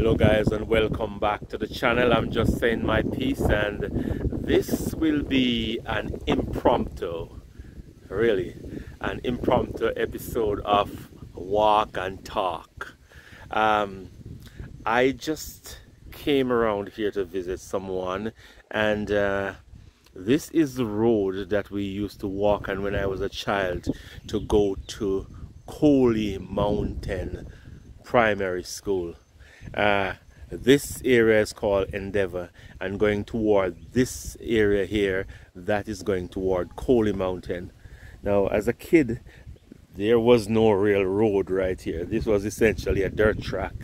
hello guys and welcome back to the channel. I'm just saying my piece and this will be an impromptu really an impromptu episode of walk and talk. Um, i just came around here to visit someone and uh, this is the road that we used to walk on when i was a child to go to Coley Mountain Primary School uh, this area is called Endeavour and going toward this area here that is going toward Coley Mountain. Now as a kid there was no real road right here. This was essentially a dirt track.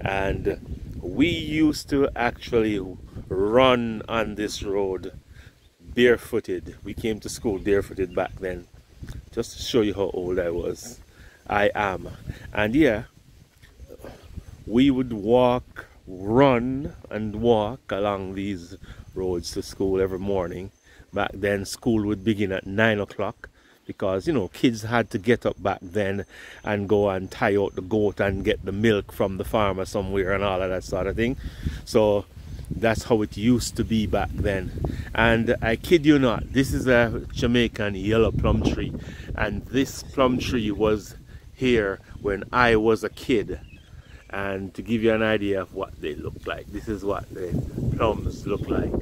And we used to actually run on this road barefooted. We came to school barefooted back then just to show you how old I was. I am. And yeah we would walk, run and walk along these roads to school every morning. Back then school would begin at 9 o'clock because you know kids had to get up back then and go and tie out the goat and get the milk from the farmer somewhere and all of that sort of thing. So that's how it used to be back then and I kid you not this is a Jamaican yellow plum tree and this plum tree was here when I was a kid and to give you an idea of what they look like. This is what the plums look like.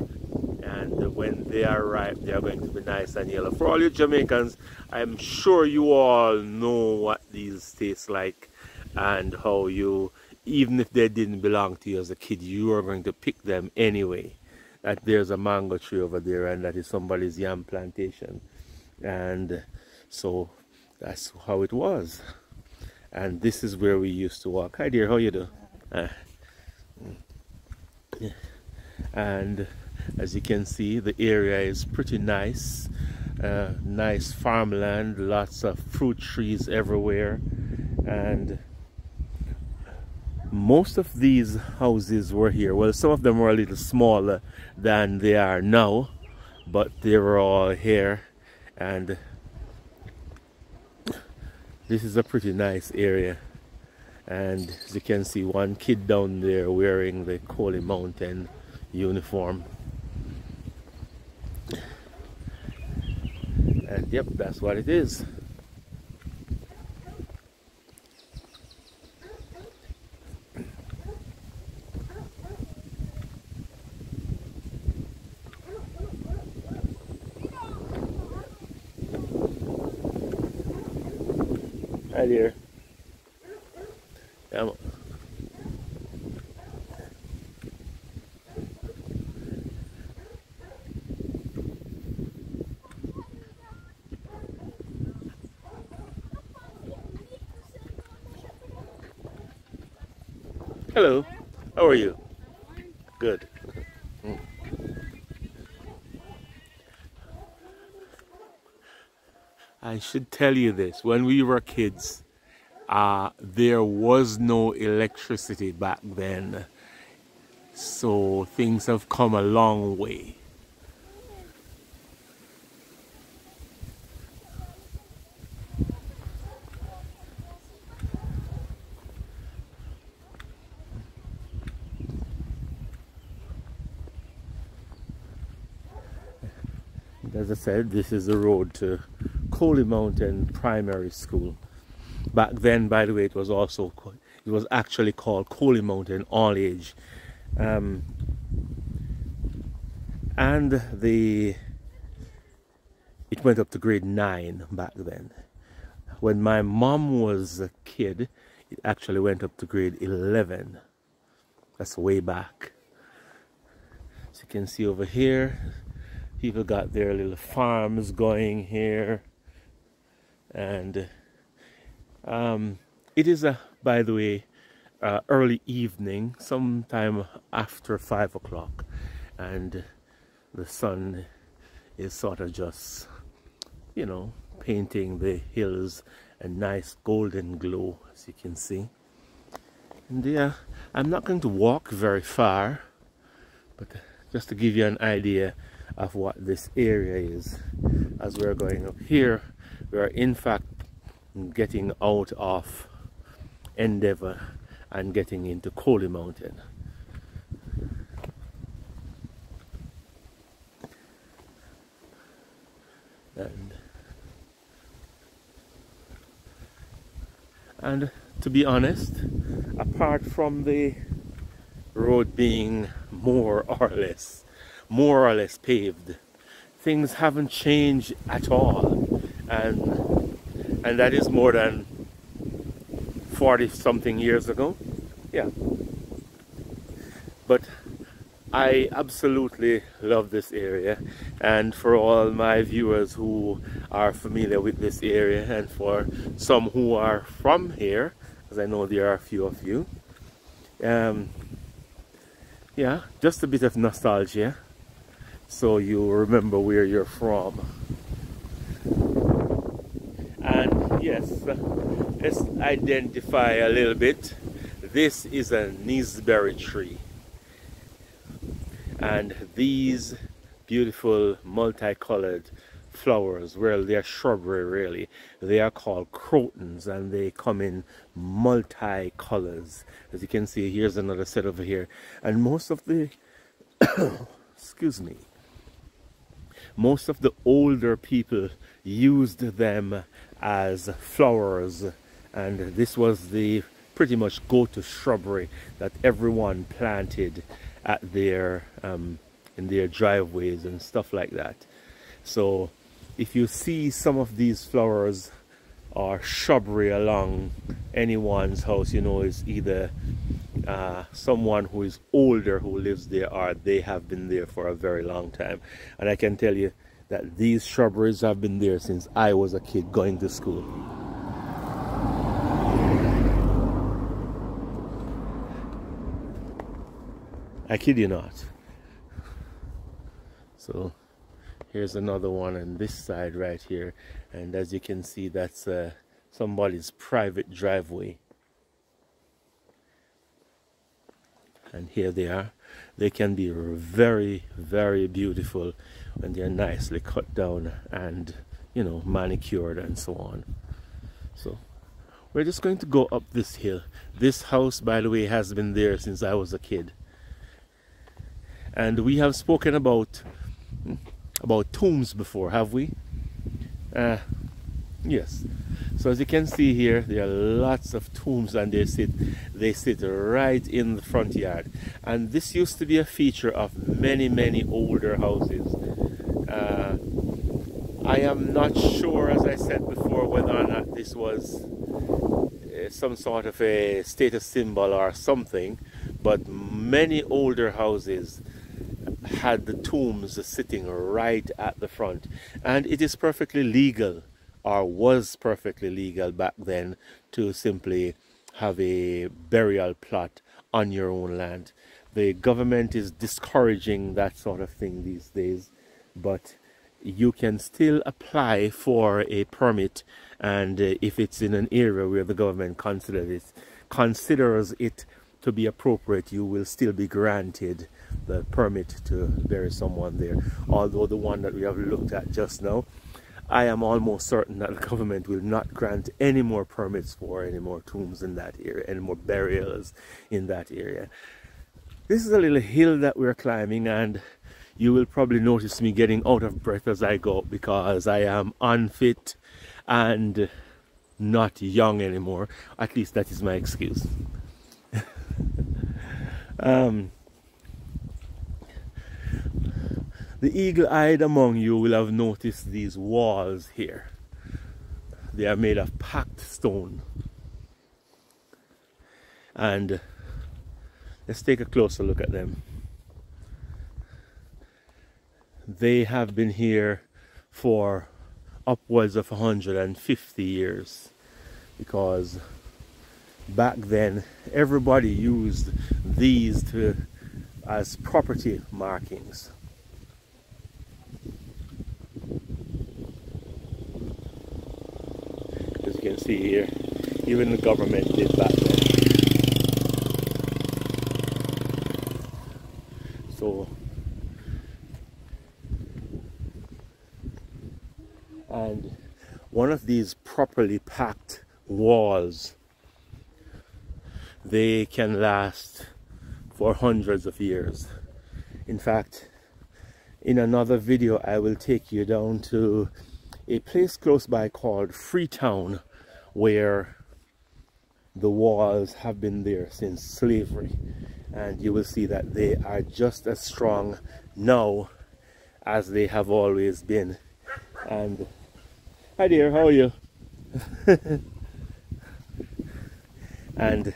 And when they are ripe they are going to be nice and yellow. For all you Jamaicans I'm sure you all know what these taste like and how you even if they didn't belong to you as a kid you are going to pick them anyway. That there's a mango tree over there and that is somebody's yam plantation. And so that's how it was and this is where we used to walk. Hi dear. How you do uh, and as you can see the area is pretty nice. Uh, nice farmland lots of fruit trees everywhere. And most of these houses were here. Well some of them were a little smaller than they are now but they were all here. And this is a pretty nice area. And as you can see one kid down there wearing the Coley Mountain uniform. And yep that's what it is Dear. Come. Hello. How are you? Good. Should tell you this. When we were kids, uh, there was no electricity back then. So things have come a long way. As I said, this is the road to Coley Mountain Primary School. Back then, by the way, it was also it was actually called Coley Mountain All Age, um, and the it went up to grade nine back then. When my mom was a kid, it actually went up to grade eleven. That's way back. As you can see over here, people got their little farms going here and um, it is a by the way uh, early evening sometime after five o'clock. And the sun is sort of just you know painting the hills a nice golden glow as you can see. And yeah I'm not going to walk very far but just to give you an idea of what this area is as we're going up here we are in fact getting out of Endeavour and getting into Coley Mountain. And, and to be honest, apart from the road being more or less, more or less paved, things haven't changed at all. And, and that is more than 40 something years ago. Yeah. But I absolutely love this area and for all my viewers who are familiar with this area and for some who are from here because I know there are a few of you um, yeah just a bit of nostalgia so you remember where you're from and yes let's identify a little bit. This is a Naseberry tree. And these beautiful multicolored flowers well they're shrubbery really. They are called crotons and they come in multi-colors. As you can see here's another set over here. And most of the excuse me most of the older people used them as flowers. And this was the pretty much go-to shrubbery that everyone planted at their um, in their driveways and stuff like that. So if you see some of these flowers or shrubbery along anyone's house you know it's either uh, someone who is older who lives there or they have been there for a very long time. And I can tell you that these shrubberies have been there since I was a kid going to school I kid you not. So here's another one on this side right here. And as you can see, that's uh, somebody's private driveway. And here they are. They can be very, very beautiful when they're nicely cut down and, you know, manicured and so on. So we're just going to go up this hill. This house, by the way, has been there since I was a kid. And we have spoken about about tombs before have we? Uh, yes. So as you can see here there are lots of tombs and they sit they sit right in the front yard. And this used to be a feature of many many older houses uh, I am not sure as I said before whether or not this was uh, some sort of a status symbol or something but many older houses had the tombs sitting right at the front. And it is perfectly legal, or was perfectly legal back then, to simply have a burial plot on your own land. The government is discouraging that sort of thing these days, but you can still apply for a permit and uh, if it's in an area where the government considers it considers it to be appropriate you will still be granted the permit to bury someone there. Although the one that we have looked at just now, I am almost certain that the government will not grant any more permits for any more tombs in that area, any more burials in that area. This is a little hill that we're climbing and you will probably notice me getting out of breath as I go because I am unfit and not young anymore. At least that is my excuse. um, The eagle-eyed among you will have noticed these walls here. They are made of packed stone. And let's take a closer look at them. They have been here for upwards of 150 years because back then everybody used these to as property markings. As you can see here even the government did back then. So and one of these properly packed walls they can last for hundreds of years. In fact, in another video, I will take you down to a place close by called Freetown, where the walls have been there since slavery. And you will see that they are just as strong now as they have always been. And hi dear, how are you? and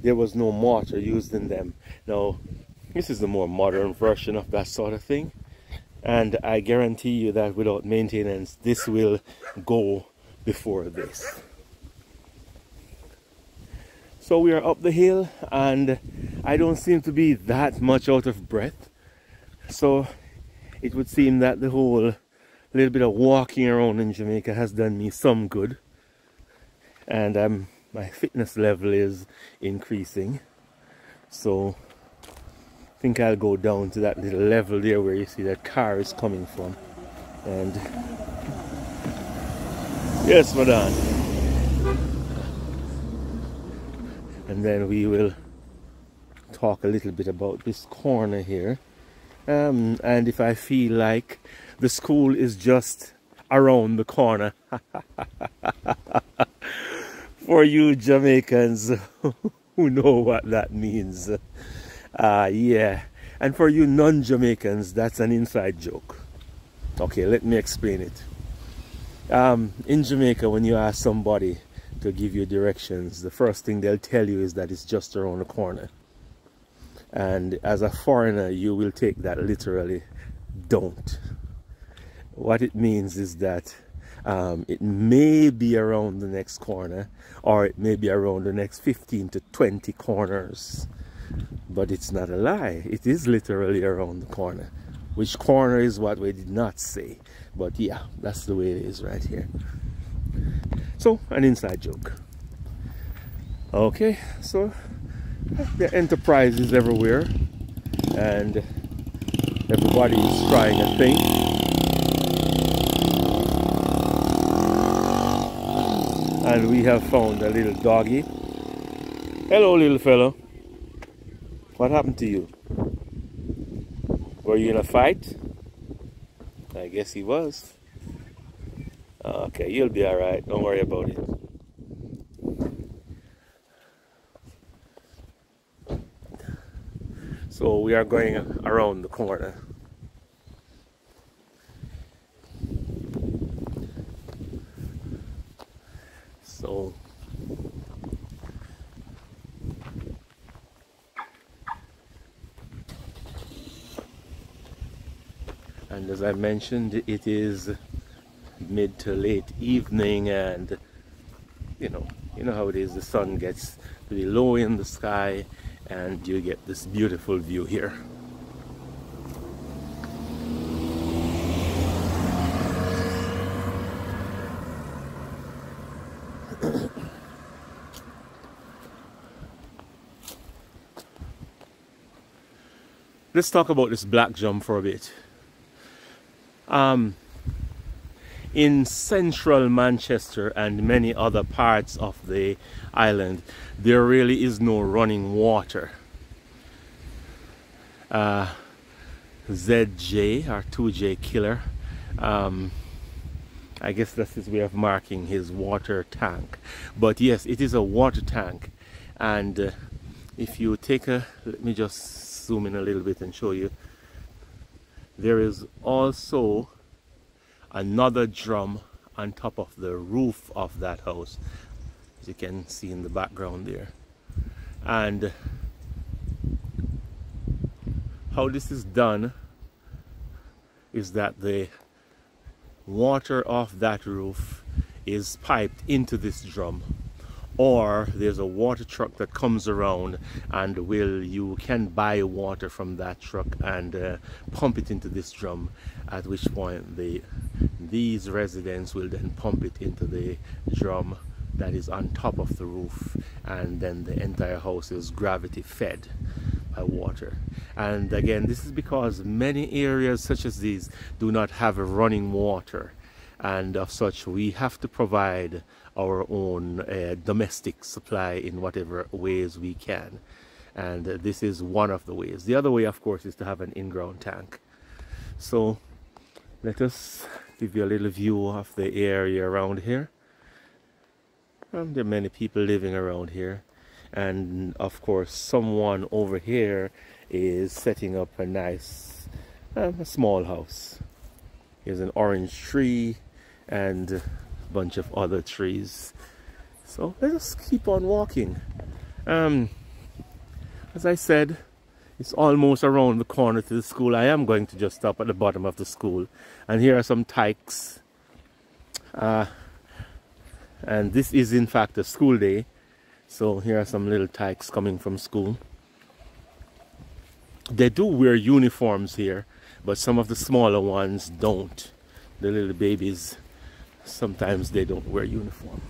there was no mortar used in them. Now, this is the more modern version of that sort of thing. And I guarantee you that without maintenance, this will go before this. So we are up the hill and I don't seem to be that much out of breath. So it would seem that the whole little bit of walking around in Jamaica has done me some good. And um, my fitness level is increasing. So I think I'll go down to that little level there where you see that car is coming from. And yes, madam. And then we will talk a little bit about this corner here um, and if I feel like the school is just around the corner. For you Jamaicans who know what that means. Uh, yeah. And for you non-Jamaicans that's an inside joke. Okay let me explain it. Um, in Jamaica when you ask somebody to give you directions the first thing they'll tell you is that it's just around the corner. And as a foreigner you will take that literally don't what it means is that um, it may be around the next corner or it may be around the next 15 to 20 corners. But it's not a lie. It is literally around the corner. Which corner is what we did not say. But yeah that's the way it is right here. So an inside joke. Okay so the enterprise is everywhere. And everybody is trying a thing and we have found a little doggy. Hello little fellow. What happened to you? Were you in a fight? I guess he was. Okay you'll be all right. Don't worry about it. So we are going around the corner. And as I mentioned it is mid to late evening and you know you know how it is the sun gets pretty low in the sky and you get this beautiful view here. Let's talk about this black jump for a bit. Um, in central Manchester and many other parts of the island, there really is no running water. Uh, ZJ or 2J Killer, um, I guess that's his way of marking his water tank. But yes, it is a water tank, and uh, if you take a, let me just zoom in a little bit and show you. There is also another drum on top of the roof of that house as you can see in the background there and how this is done is that the water off that roof is piped into this drum or there's a water truck that comes around and will you can buy water from that truck and uh, pump it into this drum at which point the these residents will then pump it into the drum that is on top of the roof and then the entire house is gravity fed by water. And again this is because many areas such as these do not have running water and of such we have to provide our own uh, domestic supply in whatever ways we can. And uh, this is one of the ways. The other way of course is to have an in-ground tank. So let us give you a little view of the area around here. Um, there are many people living around here. And of course someone over here is setting up a nice um, a small house. Here's an orange tree and a bunch of other trees. So let us keep on walking. Um, as I said it's almost around the corner to the school. I am going to just stop at the bottom of the school. And here are some tykes. Uh, and this is in fact a school day. So here are some little tykes coming from school. They do wear uniforms here but some of the smaller ones don't. The little babies sometimes they don't wear uniform.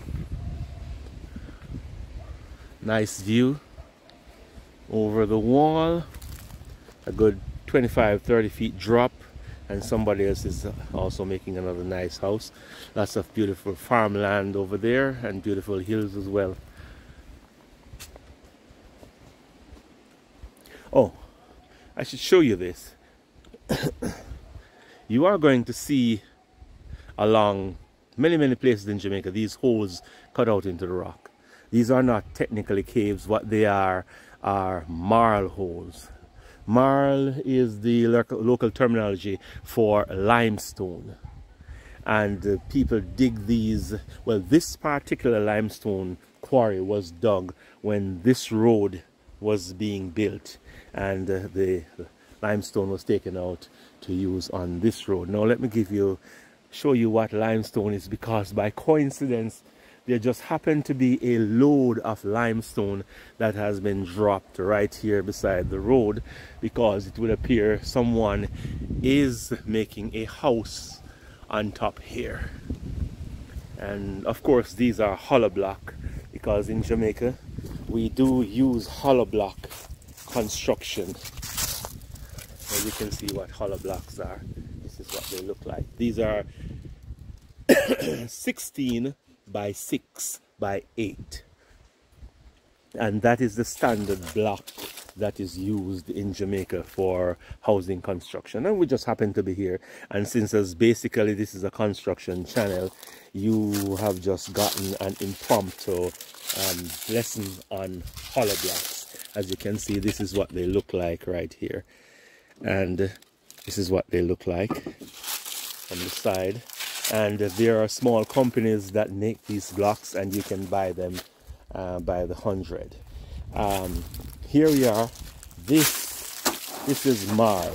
Nice view over the wall. A good 25 30 feet drop and somebody else is uh, also making another nice house. Lots of beautiful farmland over there and beautiful hills as well. Oh I should show you this. You are going to see along many many places in Jamaica these holes cut out into the rock. These are not technically caves what they are are marl holes. Marl is the local terminology for limestone. And uh, people dig these well this particular limestone quarry was dug when this road was being built and uh, the limestone was taken out to use on this road. Now let me give you show you what limestone is because by coincidence there just happened to be a load of limestone that has been dropped right here beside the road because it would appear someone is making a house on top here. And of course these are hollow block because in Jamaica we do use hollow block construction. So you can see what hollow blocks are this is what they look like. These are 16 by 6 by 8 and that is the standard block that is used in Jamaica for housing construction. And we just happen to be here. And since as basically this is a construction channel you have just gotten an impromptu um, lesson on hollow blocks as you can see this is what they look like right here. And this is what they look like on the side. And there are small companies that make these blocks and you can buy them uh, by the hundred. Um, here we are. This this is marl.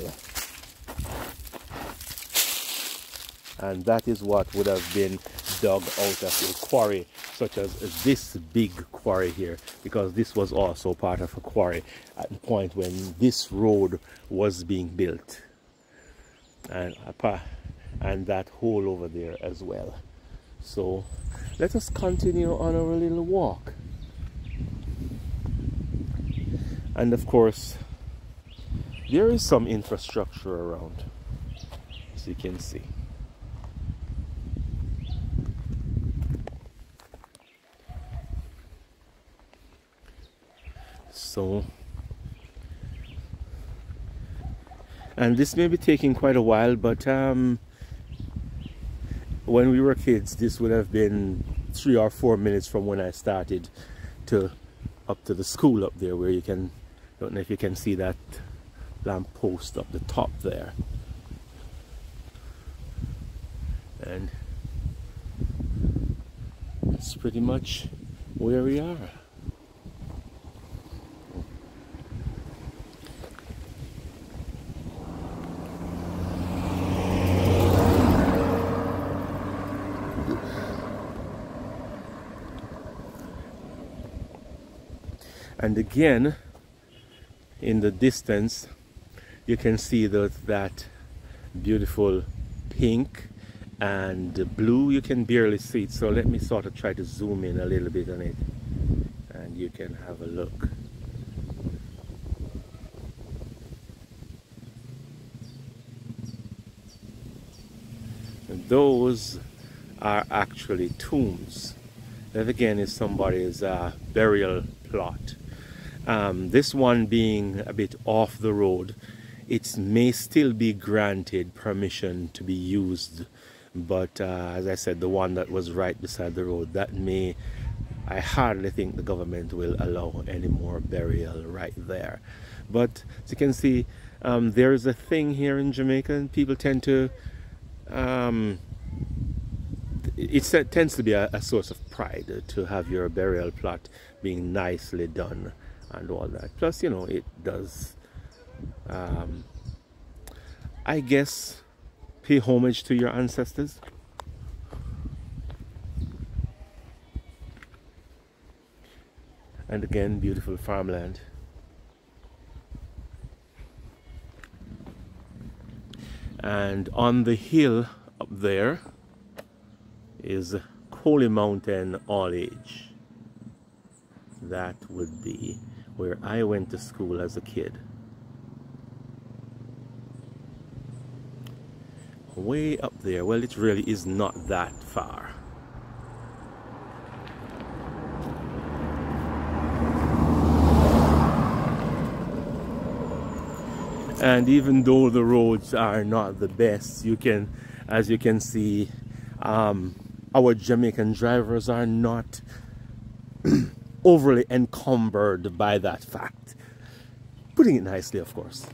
And that is what would have been dug out of a quarry such as this big quarry here because this was also part of a quarry at the point when this road was being built and and that hole over there as well. So let us continue on our little walk. And of course there is some infrastructure around as you can see. So and this may be taking quite a while but um, when we were kids this would have been three or four minutes from when I started to up to the school up there where you can don't know if you can see that lamp post up the top there. And that's pretty much where we are and again in the distance you can see that that beautiful pink and blue you can barely see it so let me sort of try to zoom in a little bit on it and you can have a look and those are actually tombs. That again is somebody's uh, burial plot. Um, this one being a bit off the road, it may still be granted permission to be used. But uh, as I said, the one that was right beside the road, that may, I hardly think the government will allow any more burial right there. But as you can see, um, there is a thing here in Jamaica, and people tend to um, it tends to be a, a, source of pride to have your burial plot being nicely done and all that. Plus, you know, it does, um, I guess, pay homage to your ancestors. And again, beautiful farmland. And on the hill up there, is Coley Mountain All Age. That would be where I went to school as a kid. Way up there, well it really is not that far. and even though the roads are not the best you can as you can see um, our Jamaican drivers are not overly encumbered by that fact. Putting it nicely, of course.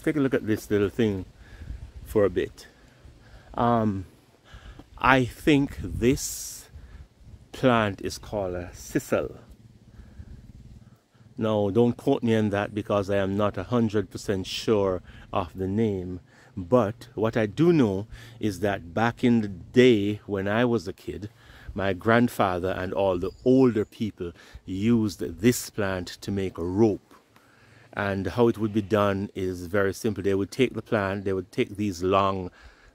Let's take a look at this little thing for a bit. Um, I think this plant is called a sisal. Now, don't quote me on that because I am not 100% sure of the name. But what I do know is that back in the day when I was a kid, my grandfather and all the older people used this plant to make rope and how it would be done is very simple. They would take the plant they would take these long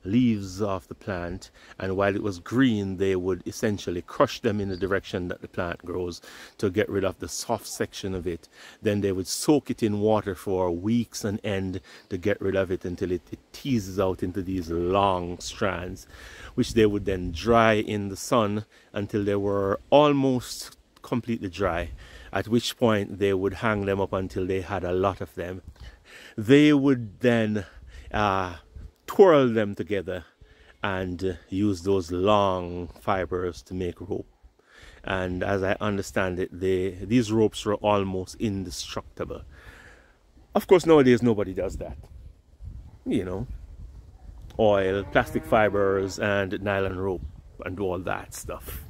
leaves off the plant and while it was green they would essentially crush them in the direction that the plant grows to get rid of the soft section of it. Then they would soak it in water for weeks and end to get rid of it until it, it teases out into these long strands which they would then dry in the sun until they were almost completely dry at which point they would hang them up until they had a lot of them. They would then uh, twirl them together and use those long fibers to make rope. And as I understand it, they, these ropes were almost indestructible. Of course, nowadays nobody does that. You know, oil, plastic fibers, and nylon rope, and all that stuff.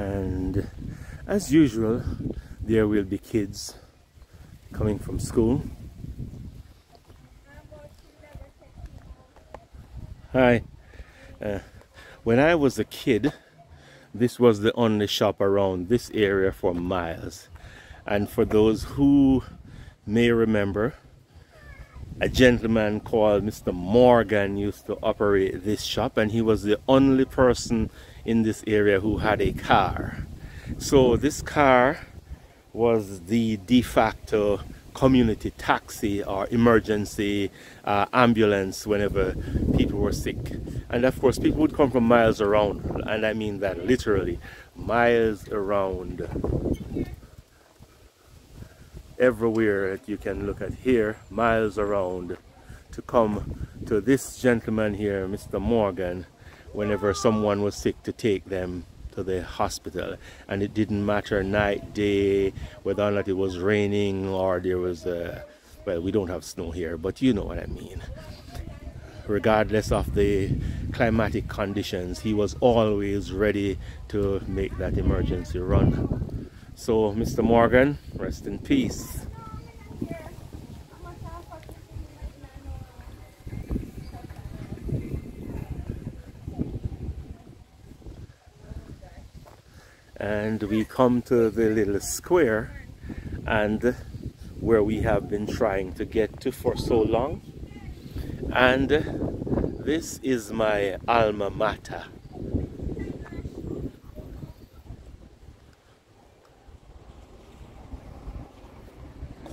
And as usual there will be kids coming from school. Hi. Uh, when I was a kid this was the only shop around this area for miles. And for those who may remember a gentleman called Mr. Morgan used to operate this shop and he was the only person in this area who had a car. So this car was the de facto community taxi or emergency uh, ambulance whenever people were sick. And of course, people would come from miles around, and I mean that literally, miles around everywhere that you can look at here, miles around, to come to this gentleman here, Mr. Morgan, whenever someone was sick to take them to the hospital. And it didn't matter night, day, whether or not it was raining or there was, a well, we don't have snow here, but you know what I mean. Regardless of the climatic conditions, he was always ready to make that emergency run. So, Mr. Morgan, rest in peace. and we come to the little square and where we have been trying to get to for so long and this is my alma mater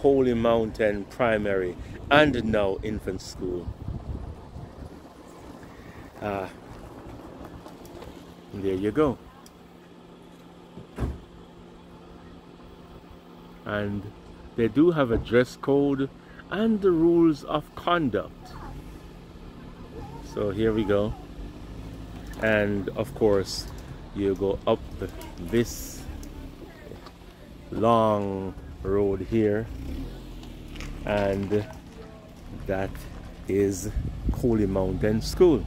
Coley Mountain Primary and now infant school. Uh, there you go. And they do have a dress code and the rules of conduct. So here we go. And of course you go up this long road here. And that is Coley Mountain School.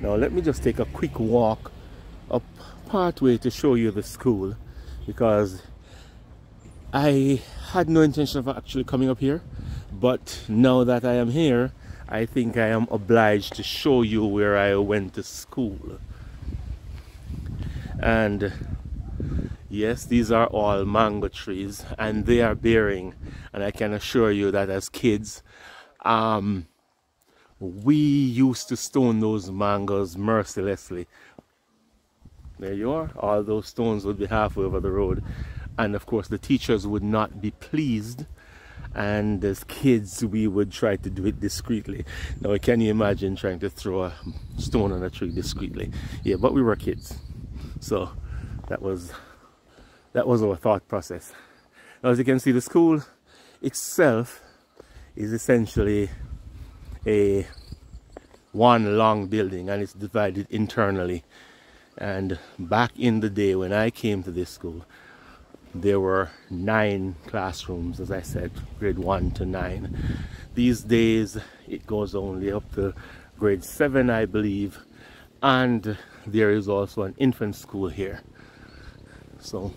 Now let me just take a quick walk up pathway to show you the school because I had no intention of actually coming up here, but now that I am here, I think I am obliged to show you where I went to school. And yes, these are all mango trees and they are bearing. And I can assure you that as kids, um, we used to stone those mangoes mercilessly. There you are. All those stones would be halfway over the road and of course the teachers would not be pleased and as kids we would try to do it discreetly now can you imagine trying to throw a stone on a tree discreetly yeah but we were kids so that was that was our thought process now as you can see the school itself is essentially a one long building and it's divided internally and back in the day when I came to this school there were nine classrooms, as I said, grade one to nine. These days it goes only up to grade seven, I believe, and there is also an infant school here. So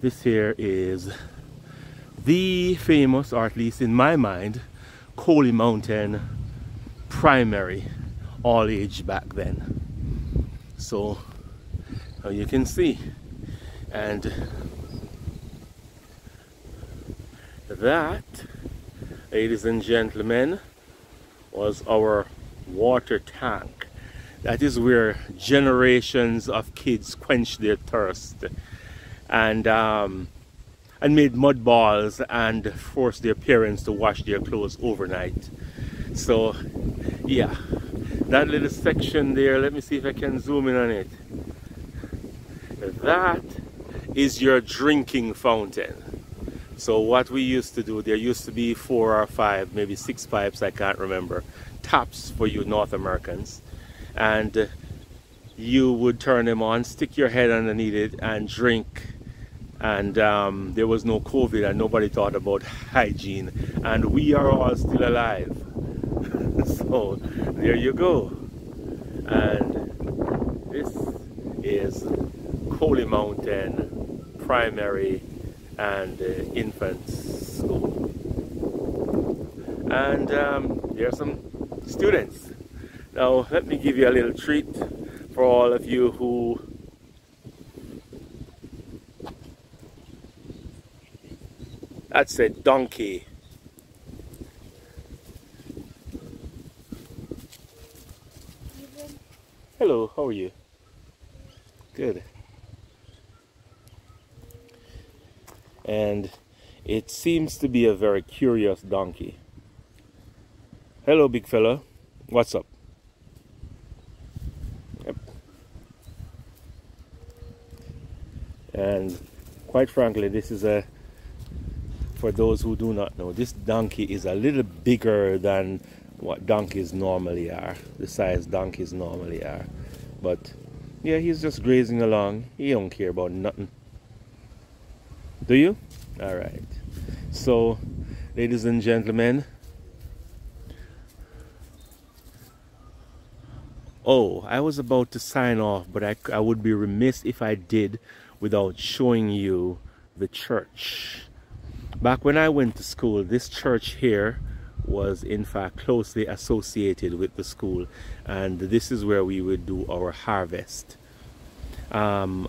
this here is the famous, or at least in my mind, Coley Mountain primary all age back then. So you can see and that, ladies and gentlemen, was our water tank. That is where generations of kids quenched their thirst and um, and made mud balls and forced their parents to wash their clothes overnight. So, yeah, that little section there, let me see if I can zoom in on it. That is your drinking fountain. So what we used to do, there used to be four or five, maybe six pipes, I can't remember, taps for you North Americans. And you would turn them on, stick your head underneath it and drink. And um, there was no COVID and nobody thought about hygiene. And we are all still alive. so there you go. And this is Coley Mountain Primary and uh, infant school. And um, there are some students. Now, let me give you a little treat for all of you who That's a donkey. Hello, how are you? Good. and it seems to be a very curious donkey. Hello, big fella. What's up? Yep. And quite frankly, this is a for those who do not know, this donkey is a little bigger than what donkeys normally are, the size donkeys normally are. But yeah, he's just grazing along. He don't care about nothing. Do you? All right. So, ladies and gentlemen, oh, I was about to sign off, but I, I would be remiss if I did without showing you the church. Back when I went to school, this church here was in fact closely associated with the school and this is where we would do our harvest. Um,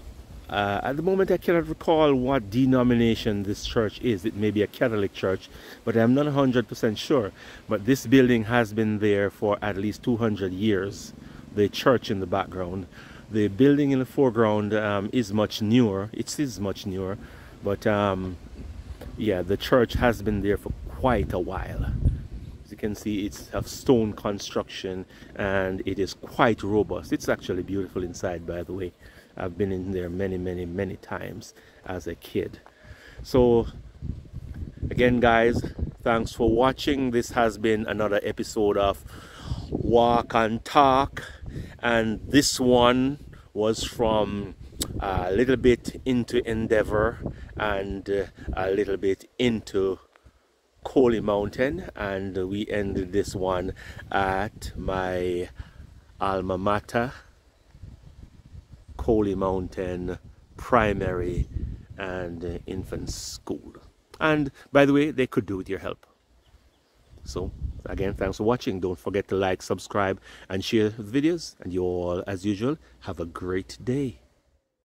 uh, at the moment I cannot recall what denomination this church is. It may be a Catholic church, but I'm not 100% sure. But this building has been there for at least 200 years. The church in the background. The building in the foreground um, is much newer. It is much newer, but um, yeah, the church has been there for quite a while. As you can see, it's of stone construction and it is quite robust. It's actually beautiful inside, by the way. I've been in there many, many, many times as a kid. So, again, guys, thanks for watching. This has been another episode of Walk and Talk, and this one was from uh, a little bit into Endeavour and uh, a little bit into Coley Mountain and we ended this one at my alma mater Coley Mountain Primary and Infant School. And by the way they could do with your help. So again thanks for watching. Don't forget to like subscribe and share the videos. And you all as usual have a great day